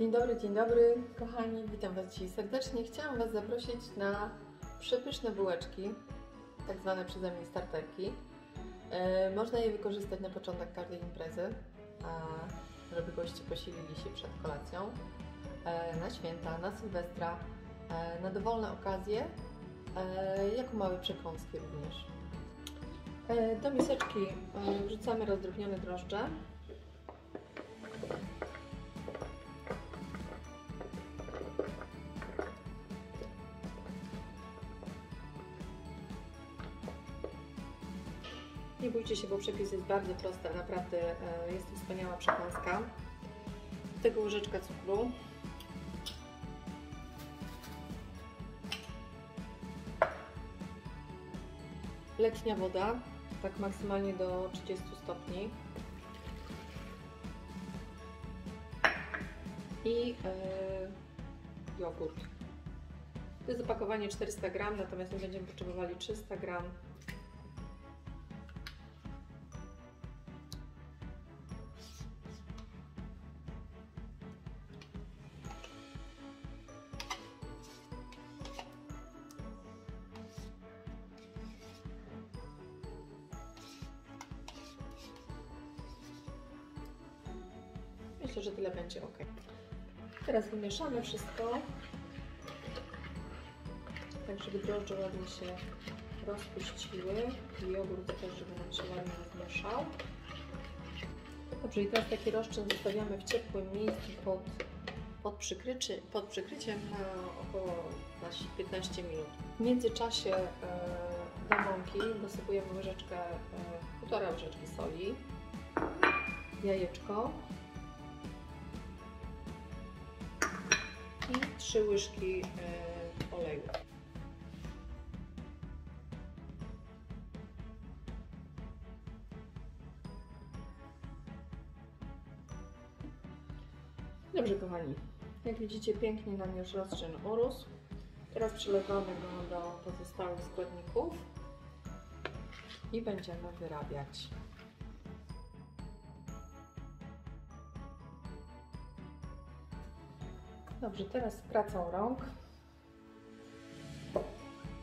Dzień dobry, dzień dobry, kochani, witam Was dzisiaj serdecznie. Chciałam Was zaprosić na przepyszne bułeczki, tak zwane przeze mnie starterki. E, można je wykorzystać na początek każdej imprezy, a żeby goście posilili się przed kolacją, e, na święta, na sylwestra, e, na dowolne okazje, jako małe przekąski również. Do miseczki wrzucamy rozdrobnione drożdże. Bójcie się, bo przepis jest bardzo prosty, naprawdę e, jest to wspaniała przekąska. Do tego łyżeczka cukru. Letnia woda, tak maksymalnie do 30 stopni. I e, jogurt. To jest opakowanie 400 gram, natomiast my będziemy potrzebowali 300 gram Myślę, że tyle będzie ok. Teraz wymieszamy wszystko, tak żeby drożdże ładnie się rozpuściły i jogurt też, żeby nam się ładnie rozmieszał. Dobrze, i teraz taki rozczyn zostawiamy w ciepłym miejscu pod, pod, przykrycie, pod przykryciem na około 15 minut. W międzyczasie e, do mąki dosypujemy łyżeczkę, e, półtora łyżeczki soli, jajeczko, 3 łyżki y, oleju. Dobrze kochani, jak widzicie pięknie nam już rozczyn urósł. Teraz przelewamy go do pozostałych składników i będziemy wyrabiać. Dobrze, teraz z pracą rąk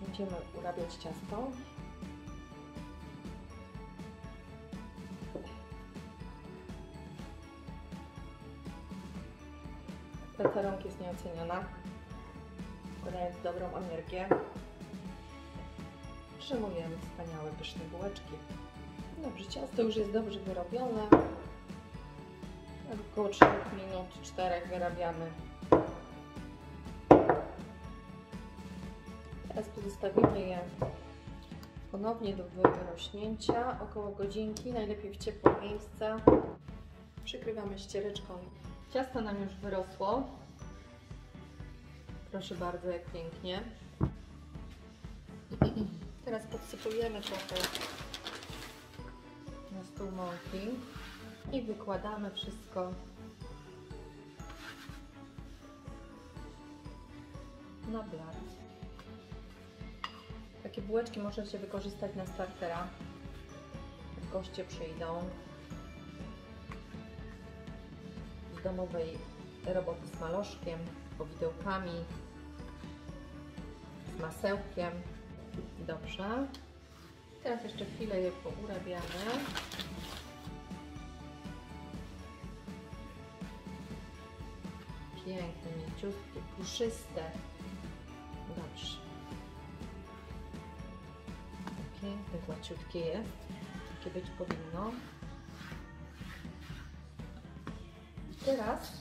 będziemy urabiać ciasto. Praca rąk jest nieoceniona, składając dobrą energię. Przymujemy wspaniałe, pyszne bułeczki. Dobrze, ciasto już jest dobrze wyrobione. Około 3 minut, 4 wyrabiamy Teraz pozostawimy je ponownie do wyrośnięcia, około godzinki, najlepiej w ciepłe miejsce. Przykrywamy ściereczką. Ciasto nam już wyrosło. Proszę bardzo, jak pięknie. Teraz podsypujemy trochę na stół mąki i wykładamy wszystko na blat. Takie bułeczki możecie wykorzystać na startera, goście przyjdą z domowej roboty z maloszkiem, powidełkami, z masełkiem. Dobrze. Teraz jeszcze chwilę je pourabiamy. Piękne, mięciutkie, puszyste. Piękne, gładziutkie jest. Takie być powinno. Teraz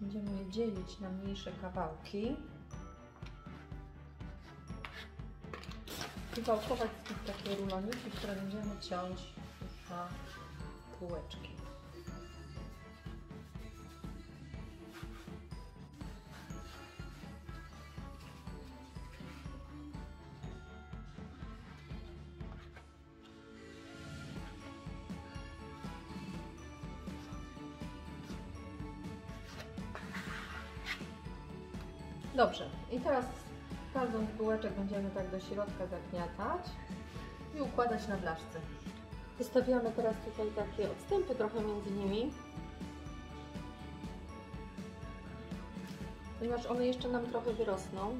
będziemy je dzielić na mniejsze kawałki. I wałkować z takie ruloniki, które będziemy ciąć na półeczki. Dobrze, i teraz każdą z bułeczek będziemy tak do środka zagniatać i układać na blaszce. Zostawiamy teraz tutaj takie odstępy trochę między nimi. ponieważ one jeszcze nam trochę wyrosną.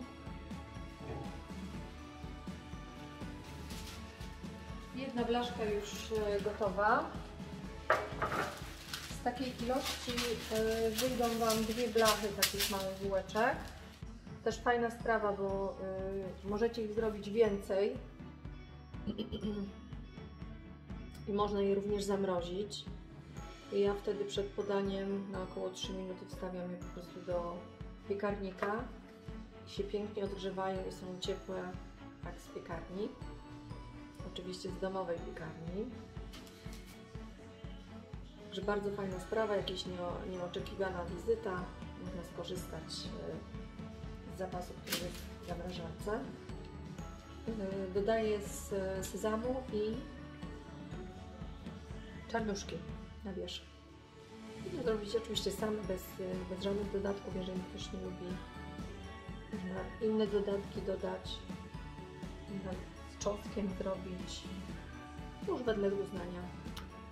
Jedna blaszka już e, gotowa. Z takiej ilości e, wyjdą Wam dwie blachy takich małych bułeczek. Też fajna sprawa, bo e, możecie ich zrobić więcej i można je również zamrozić. I ja wtedy przed podaniem na około 3 minuty wstawiam je po prostu do piekarnika. I się pięknie odgrzewają i są ciepłe jak z piekarni. Oczywiście z domowej piekarni. Także bardzo fajna sprawa, jakaś nie- nieoczekiwana wizyta. Można skorzystać z zapasu, który jest w zamrażarce. E, Dodaję z sezamu i czarnuszki na wierzch. Można zrobić oczywiście sam, bez, bez żadnych dodatków, jeżeli ktoś nie lubi. Można inne dodatki dodać, z czosnkiem zrobić, już wedle uznania.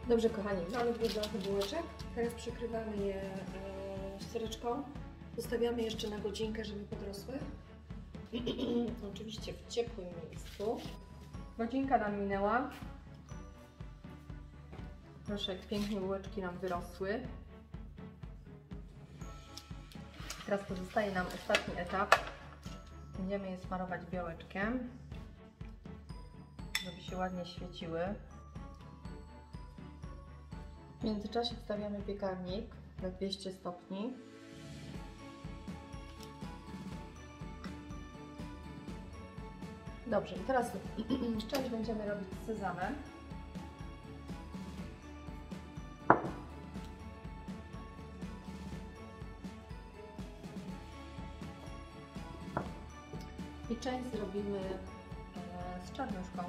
Dobrze kochani, mamy blachy bułeczek. Teraz przykrywamy je e. Zostawiamy jeszcze na godzinkę, żeby podrosły. Oczywiście w ciepłym miejscu. Godzinka nam minęła. Proszę, jak pięknie bułeczki nam wyrosły. Teraz pozostaje nam ostatni etap. Będziemy je smarować białeczkiem, żeby się ładnie świeciły. W międzyczasie wstawiamy piekarnik na 200 stopni. Dobrze, i teraz część będziemy robić z sezamem. I część zrobimy e, z czarnuszką.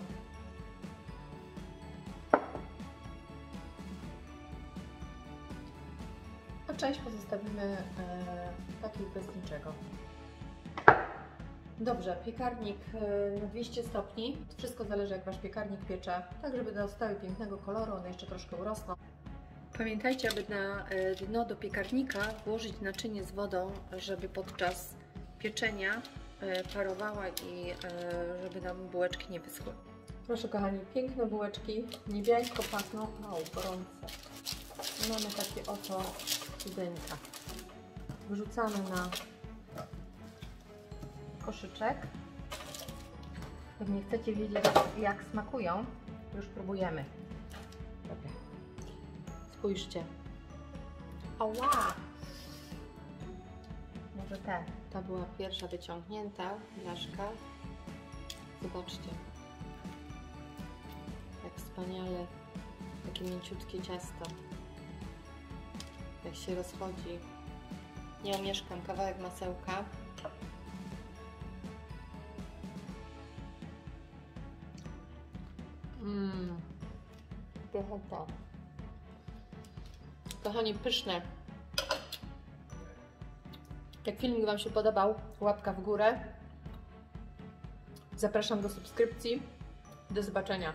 A część pozostawimy e, takiej bez niczego. Dobrze, piekarnik e, na 200 stopni. Wszystko zależy jak Wasz piekarnik piecze, tak żeby dostały pięknego koloru, one jeszcze troszkę urosną. Pamiętajcie, aby na e, dno do piekarnika włożyć naczynie z wodą, żeby podczas pieczenia e, parowała i żeby nam bułeczki nie wyschły. Proszę kochani, piękne bułeczki, niebiańsko pachną, o gorące. Mamy takie oto cudeńka. Wrzucamy na koszyczek. Jak nie chcecie wiedzieć jak smakują, już próbujemy. Dobra. Spójrzcie. Ała! Może te. Ta była pierwsza wyciągnięta blaszka. Zobaczcie. Jak wspaniale takie mięciutkie ciasto. Jak się rozchodzi. Nie omieszkam kawałek masełka. Pychota. Kochani, pyszne. Jak filmik Wam się podobał, łapka w górę. Zapraszam do subskrypcji. Do zobaczenia.